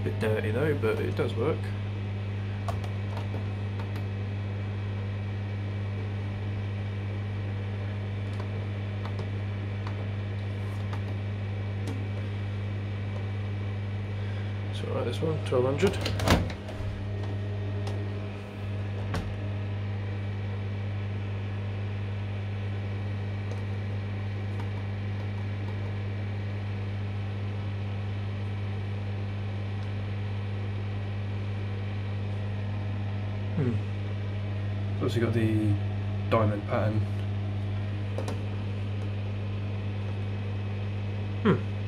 a bit dirty though, but it does work. So right, this one, 1200. Hmm. It's also got the diamond pattern. Hmm.